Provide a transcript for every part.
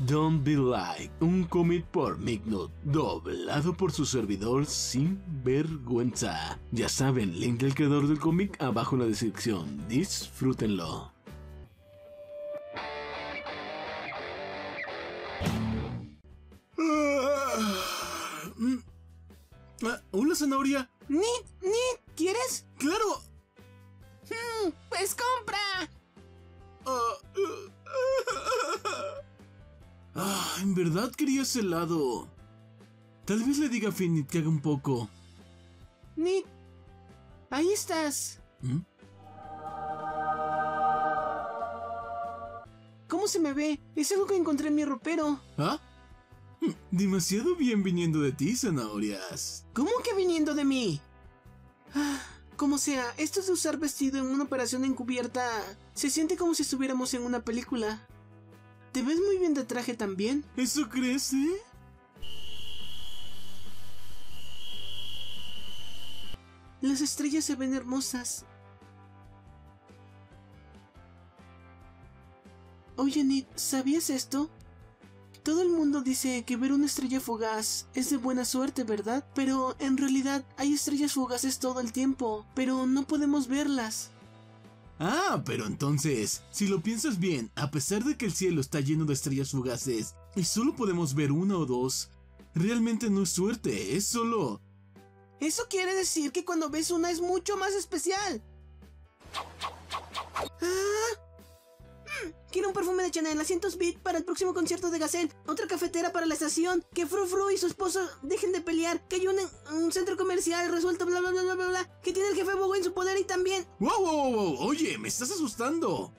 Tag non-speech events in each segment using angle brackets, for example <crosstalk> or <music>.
Don't Be Like, un cómic por Mignut, doblado por su servidor sin vergüenza. Ya saben, link del creador del cómic abajo en la descripción. Disfrútenlo. Ah, mm. Ah, zanahoria. Nit, Nit, ¿quieres? ¡Claro! Hmm, pues compra. Verdad querías helado. Tal vez le diga a Finit que haga un poco. Nit, ahí estás. ¿Mm? ¿Cómo se me ve? Es algo que encontré en mi ropero. ¿Ah? Mm, Demasiado bien viniendo de ti, zanahorias. ¿Cómo que viniendo de mí? Ah, como sea, esto de usar vestido en una operación encubierta se siente como si estuviéramos en una película. ¿Te ves muy bien de traje también? ¿Eso crees, eh? Las estrellas se ven hermosas. Oye, Nit, ¿sabías esto? Todo el mundo dice que ver una estrella fugaz es de buena suerte, ¿verdad? Pero en realidad hay estrellas fugaces todo el tiempo, pero no podemos verlas. Ah, pero entonces, si lo piensas bien, a pesar de que el cielo está lleno de estrellas fugaces y solo podemos ver una o dos, realmente no es suerte, es solo... Eso quiere decir que cuando ves una es mucho más especial. Ah. Quiero un perfume de Chanel, asientos Beat para el próximo concierto de Gazelle, otra cafetera para la estación, que Fru Fru y su esposo dejen de pelear, que hay un, un centro comercial resuelto, bla bla bla bla bla bla, que tiene el jefe Bogo en su poder y también... ¡Wow, wow, wow! wow! Oye, me estás asustando.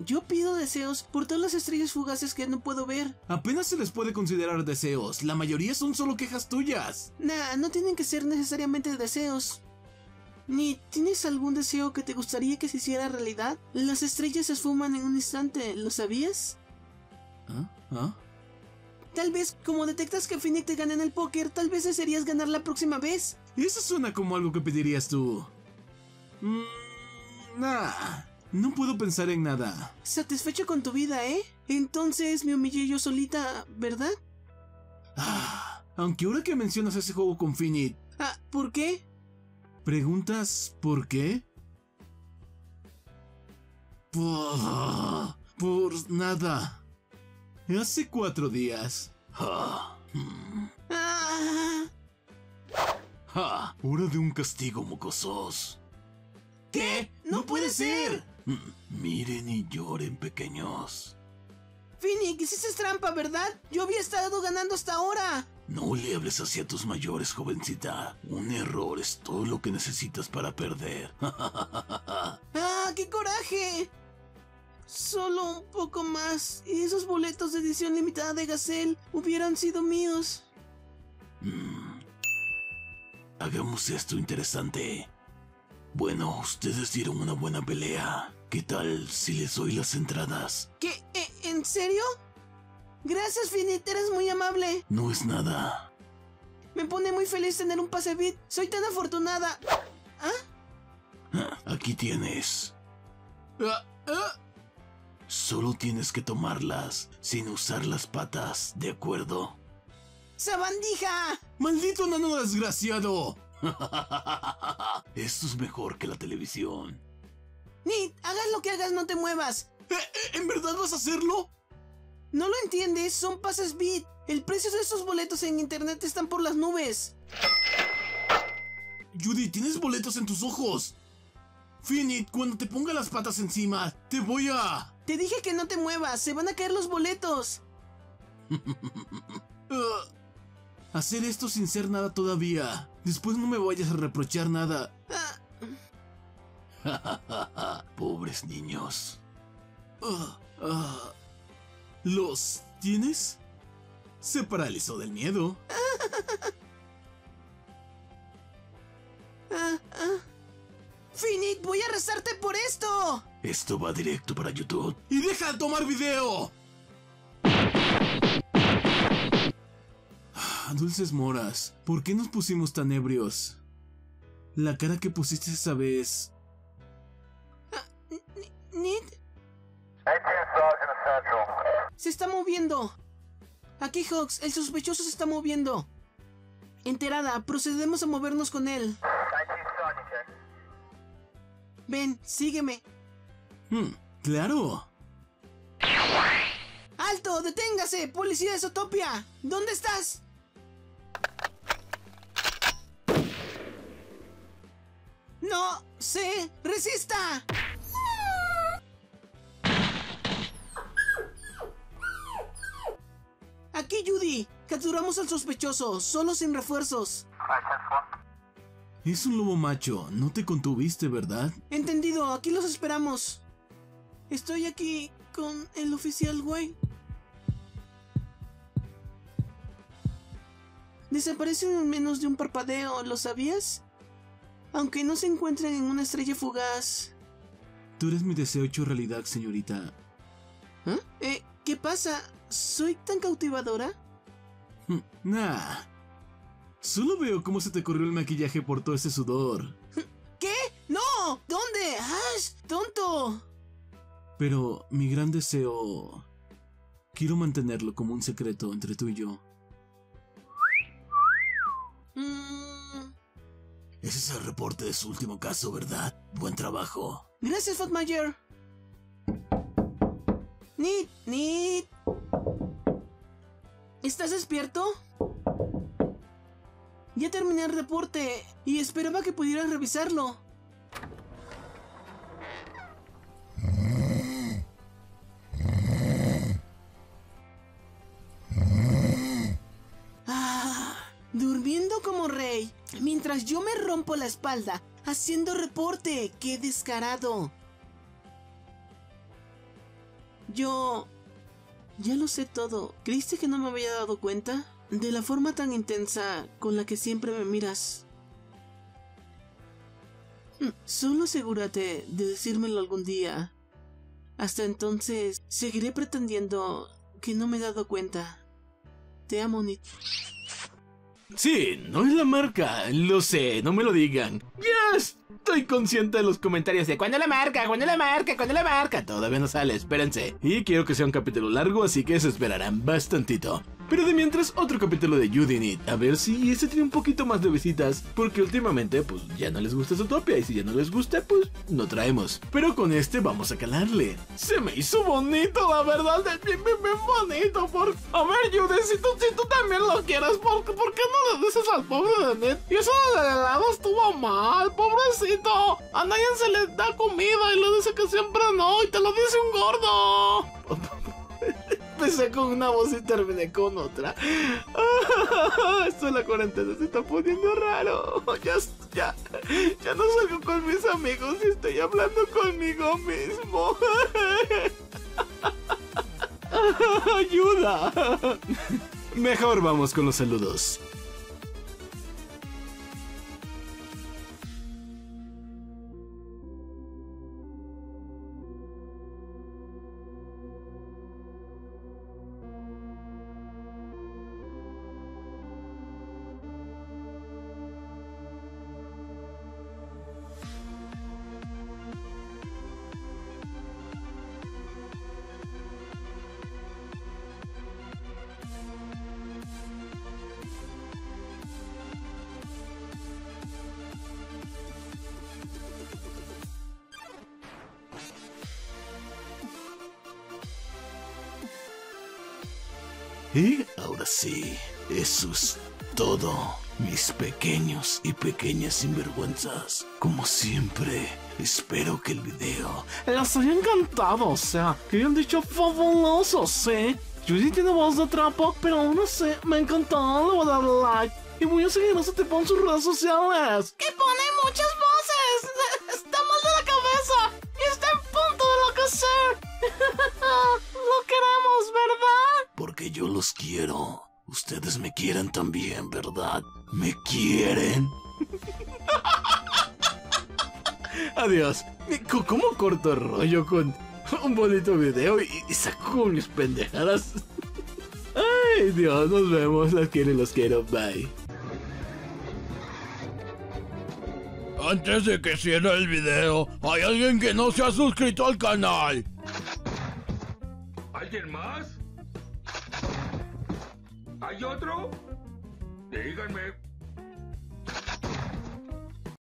Yo pido deseos por todas las estrellas fugaces que no puedo ver. Apenas se les puede considerar deseos, la mayoría son solo quejas tuyas. Nah, no tienen que ser necesariamente deseos. Ni, ¿tienes algún deseo que te gustaría que se hiciera realidad? Las estrellas se esfuman en un instante, ¿lo sabías? ¿Ah? ¿Ah? Tal vez, como detectas que Finnick te gana en el póker, tal vez desearías ganar la próxima vez. Eso suena como algo que pedirías tú. Mm, nah, no puedo pensar en nada. Satisfecho con tu vida, ¿eh? Entonces me humillé yo solita, ¿verdad? Ah, aunque ahora que mencionas ese juego con Finit, Ah, ¿por qué? ¿Preguntas por qué? Por, por nada. Hace cuatro días. Ah, hmm. Ah, ¡Ja! Hora de un castigo, mocosos. ¿Qué? ¡No puede ser! Mm, Miren y lloren, pequeños. Finnick, hiciste trampa, ¿verdad? Yo había estado ganando hasta ahora. No le hables así a tus mayores, jovencita. Un error es todo lo que necesitas para perder. <laughs> ¡Ah, qué coraje! Solo un poco más y esos boletos de edición limitada de Gazelle hubieran sido míos. Mm. Hagamos esto interesante. Bueno, ustedes dieron una buena pelea. ¿Qué tal si les doy las entradas? ¿Qué? ¿E- ¿En serio? Gracias, Finit, eres muy amable. No es nada. Me pone muy feliz tener un pase bit. Soy tan afortunada. ¿Ah? Ah, Aquí tienes. Ah, ah. Solo tienes que tomarlas sin usar las patas, ¿de acuerdo? ¡Sabandija! ¡Maldito nano desgraciado! <laughs> Esto es mejor que la televisión. Nit, hagas lo que hagas, no te muevas. ¿Eh, eh, ¿En verdad vas a hacerlo? ¿No lo entiendes? Son pases bit. El precio de estos boletos en internet están por las nubes. Judy, tienes boletos en tus ojos. Finit, cuando te ponga las patas encima, te voy a... Te dije que no te muevas, se van a caer los boletos. <laughs> Ah, hacer esto sin ser nada todavía. Después no me vayas a reprochar nada. Ah, <laughs> Pobres niños. Ah. ¿Los tienes? Se paralizó del miedo. ah, ah. Finit, voy a rezarte por esto. Esto va directo para YouTube. ¡Y deja de tomar video! Ah, Dulces moras, ¿por qué nos pusimos tan ebrios? La cara que pusiste esa vez... Ni- Nit, 18 Sergeant Central. Se está moviendo. Aquí, Hawks, el sospechoso se está moviendo. Enterada, procedemos a movernos con él. Ven, sígueme. Hmm, claro. ¡Alto! ¡Deténgase! ¡Policía de Zootopia! ¿Dónde estás? ¡No! ¡Se! ¡Resista! Capturamos al sospechoso, solo sin refuerzos. Es un lobo macho, no te contuviste, ¿verdad? Entendido, aquí los esperamos. Estoy aquí con el oficial White. Desaparecen en menos de un parpadeo, ¿lo sabías? Aunque no se encuentren en una estrella fugaz. Tú eres mi deseo hecho realidad, señorita. ¿Eh? Eh, ¿Qué pasa? ¿Soy tan cautivadora? Hmm, Nah. Solo veo cómo se te corrió el maquillaje por todo ese sudor. <laughs> ¿Qué? ¡No! ¿Dónde? ¡Ash! ¡Tonto! Pero mi gran deseo... Quiero mantenerlo como un secreto entre tú y yo. Mm, Ese es el reporte de su último caso, ¿verdad? Buen trabajo. gracias, Fatmayer. Nit, Nit. ¿Estás despierto? Ya terminé el reporte y esperaba que pudieras revisarlo. Ah, durmiendo como rey, mientras yo me rompo la espalda haciendo reporte. ¡Qué descarado! Yo... Ya lo sé todo. ¿Creíste que no me había dado cuenta? De la forma tan intensa con la que siempre me miras. Hmm, Solo asegúrate de decírmelo algún día. Hasta entonces, seguiré pretendiendo que no me he dado cuenta. Te amo, Nit. Sí, no es la marca, lo sé, no me lo digan. Ya estoy consciente de los comentarios de cuando la marca, cuando la marca, cuando la marca. Todavía no sale, espérense. Y quiero que sea un capítulo largo, así que se esperarán bastantito. Pero de mientras, otro capítulo de Judy Need. A ver si este tiene un poquito más de visitas. Porque últimamente, pues ya no les gusta Zootopia. Y si ya no les gusta, pues no traemos. Pero con este vamos a calarle. Se me hizo bonito, la verdad. Bien, bien, bien bonito. Por... A ver, Judy, si tú, si tú también lo quieres, ¿por, ¿por qué no le dices al pobre de Ned? Y eso del helado estuvo mal, pobrecito. A nadie se le da comida y le dice que siempre no. Y te lo dice un gordo. Empecé con una voz y terminé con otra. <laughs> Esto de la cuarentena se está poniendo raro. <laughs> Ya, ya, ya no salgo con mis amigos y estoy hablando conmigo mismo. <laughs> ¡Ayuda! Mejor vamos con los saludos. Y ahora sí, eso es todo, mis pequeños y pequeñas sinvergüenzas. Como siempre, espero que el video les haya encantado, o sea, que hayan dicho fabuloso, ¿sí? Judy tiene voz de trapo, pero aún así, me encantó, le voy a dar like. Y voy a seguir a ese tipo en sus redes sociales. ¡Que pone muchas Porque yo los quiero. Ustedes me quieren también, ¿verdad? ¿Me quieren? <laughs> Adiós. ¿Y c- ¿Cómo corto el rollo con un bonito video y, y saco mis pendejadas? <laughs> Ay, Dios, nos vemos. Las quiero y los quiero. Bye. Antes de que cierre el video, hay alguien que no se ha suscrito al canal. ¿Alguien más? ¿Hay otro? Díganme.